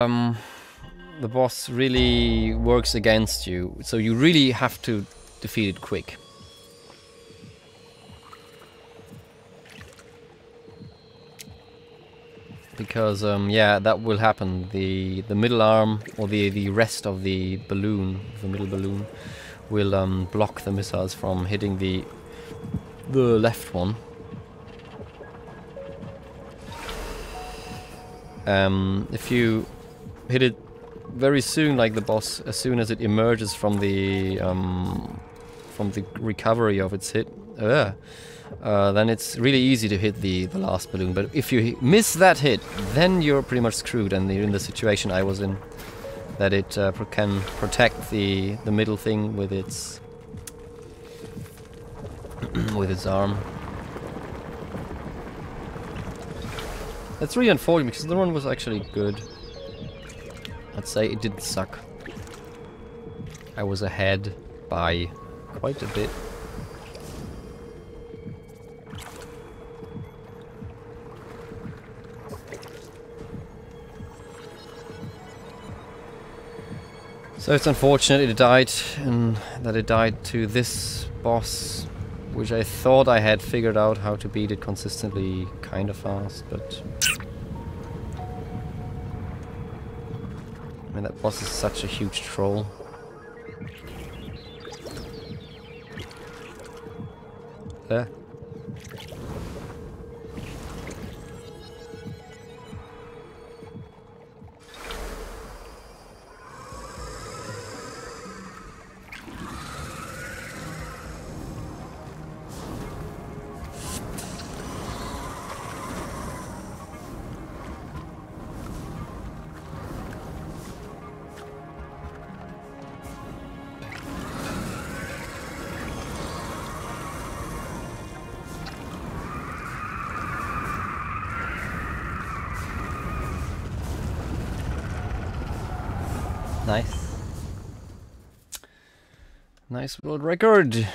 um, the boss really works against you, so you really have to defeat it quick. Because um, yeah, that will happen. The the middle arm or the the rest of the balloon, the middle balloon, will um, block the missiles from hitting the the left one. Um, if you hit it very soon, like the boss, as soon as it emerges from the um, from the recovery of its hit, uh, uh, then it's really easy to hit the the last balloon. But if you miss that hit, then you're pretty much screwed, and you're in the situation I was in, that it uh, can protect the the middle thing with its with its arm. That's really unfortunate because the one was actually good. I'd say it didn't suck. I was ahead by quite a bit. So it's unfortunate it died and that it died to this boss which I thought I had figured out how to beat it consistently kind of fast, but... I mean, that boss is such a huge troll. There. Nice. Nice world record.